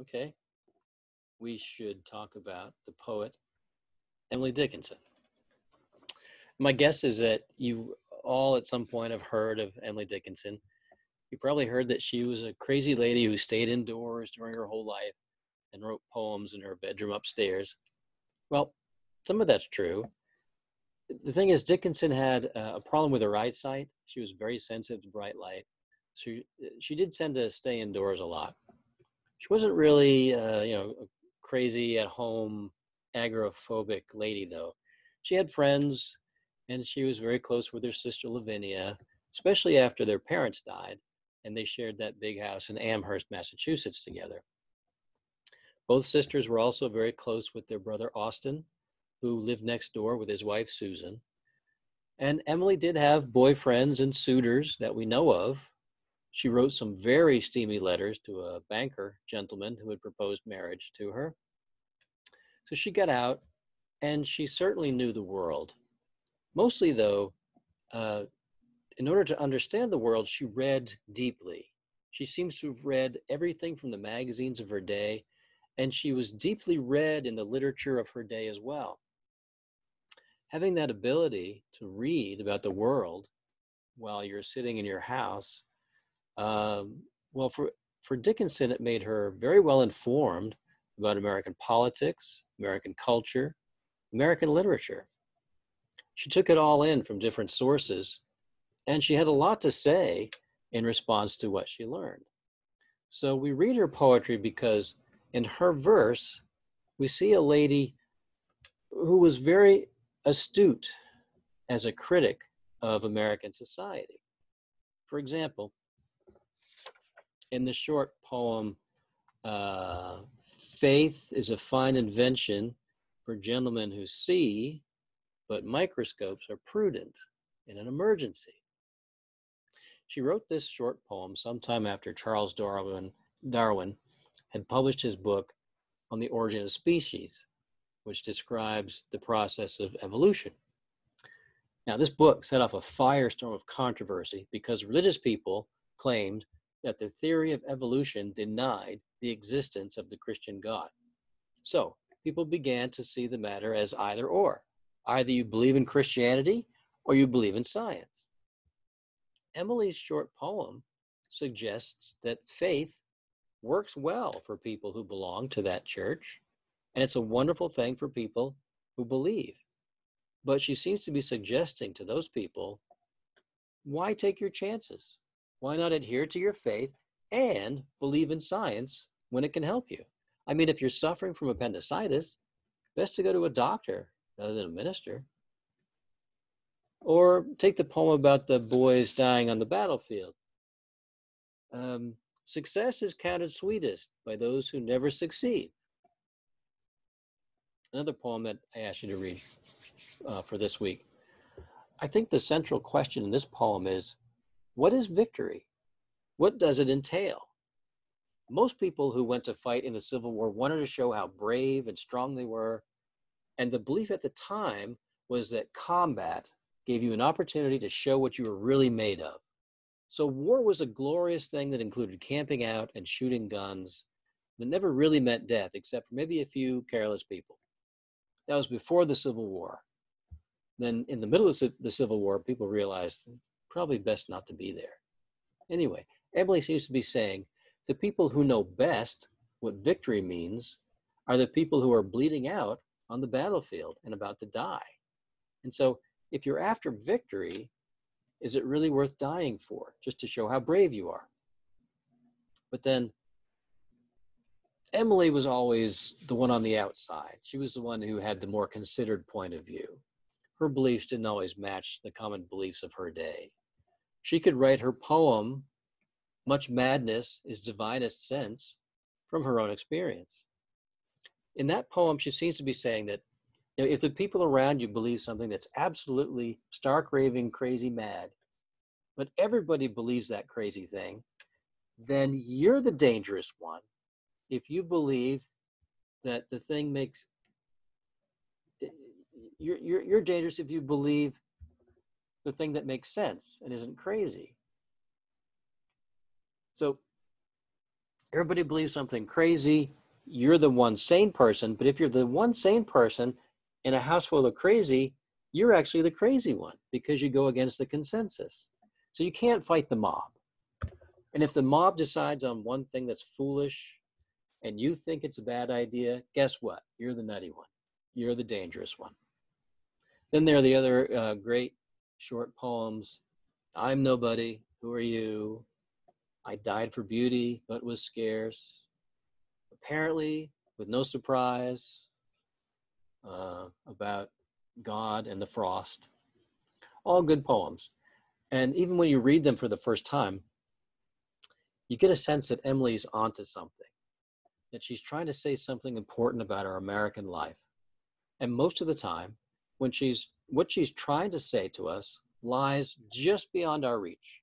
Okay. We should talk about the poet Emily Dickinson. My guess is that you all at some point have heard of Emily Dickinson. You probably heard that she was a crazy lady who stayed indoors during her whole life and wrote poems in her bedroom upstairs. Well, some of that's true. The thing is, Dickinson had uh, a problem with her eyesight. She was very sensitive to bright light. So she, uh, she did tend to stay indoors a lot. She wasn't really, uh, you know, a crazy at home agoraphobic lady, though. She had friends and she was very close with her sister Lavinia, especially after their parents died and they shared that big house in Amherst, Massachusetts together. Both sisters were also very close with their brother Austin, who lived next door with his wife Susan. And Emily did have boyfriends and suitors that we know of. She wrote some very steamy letters to a banker gentleman who had proposed marriage to her. So she got out and she certainly knew the world. Mostly, though, uh, in order to understand the world, she read deeply. She seems to have read everything from the magazines of her day, and she was deeply read in the literature of her day as well. Having that ability to read about the world while you're sitting in your house, um, well, for, for Dickinson, it made her very well informed about American politics, American culture, American literature. She took it all in from different sources and she had a lot to say in response to what she learned. So we read her poetry because in her verse, we see a lady who was very astute as a critic of American society. For example, in the short poem, uh, Faith is a fine invention for gentlemen who see, but microscopes are prudent in an emergency. She wrote this short poem sometime after Charles Darwin, Darwin had published his book on the origin of species, which describes the process of evolution. Now, this book set off a firestorm of controversy because religious people claimed that the theory of evolution denied the existence of the Christian God. So, people began to see the matter as either or. Either you believe in Christianity or you believe in science. Emily's short poem suggests that faith works well for people who belong to that church, and it's a wonderful thing for people who believe. But she seems to be suggesting to those people why take your chances? Why not adhere to your faith and believe in science when it can help you? I mean, if you're suffering from appendicitis, best to go to a doctor rather than a minister. Or take the poem about the boys dying on the battlefield. Um, success is counted sweetest by those who never succeed. Another poem that I asked you to read uh, for this week. I think the central question in this poem is what is victory? What does it entail? Most people who went to fight in the Civil War wanted to show how brave and strong they were. And the belief at the time was that combat gave you an opportunity to show what you were really made of. So war was a glorious thing that included camping out and shooting guns that never really meant death, except for maybe a few careless people. That was before the Civil War. Then in the middle of the Civil War, people realized probably best not to be there. Anyway, Emily seems to be saying the people who know best what victory means are the people who are bleeding out on the battlefield and about to die. And so if you're after victory, is it really worth dying for just to show how brave you are? But then Emily was always the one on the outside. She was the one who had the more considered point of view. Her beliefs didn't always match the common beliefs of her day. She could write her poem, Much Madness is Divinest Sense, from her own experience. In that poem, she seems to be saying that you know, if the people around you believe something that's absolutely stark raving crazy mad, but everybody believes that crazy thing, then you're the dangerous one. If you believe that the thing makes eh, you're, you're, you're dangerous if you believe the thing that makes sense and isn't crazy. So everybody believes something crazy. You're the one sane person, but if you're the one sane person in a house full of crazy, you're actually the crazy one because you go against the consensus. So you can't fight the mob. And if the mob decides on one thing that's foolish and you think it's a bad idea, guess what? You're the nutty one. You're the dangerous one. Then there are the other uh, great short poems I'm nobody. Who are you? I died for beauty, but was scarce. Apparently, with no surprise, uh, about God and the frost. All good poems. And even when you read them for the first time, you get a sense that Emily's onto something, that she's trying to say something important about our American life. And most of the time, when she's what she's trying to say to us lies just beyond our reach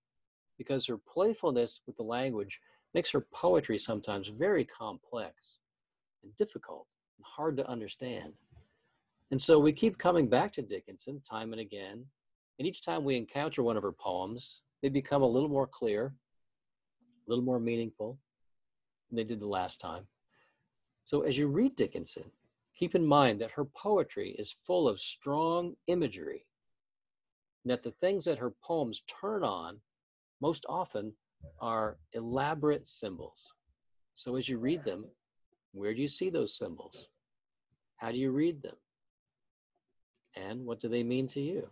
because her playfulness with the language makes her poetry sometimes very complex and difficult and hard to understand. And so we keep coming back to Dickinson time and again. And each time we encounter one of her poems, they become a little more clear, a little more meaningful than they did the last time. So as you read Dickinson, keep in mind that her poetry is full of strong imagery, and that the things that her poems turn on most often are elaborate symbols. So as you read them, where do you see those symbols? How do you read them? And what do they mean to you?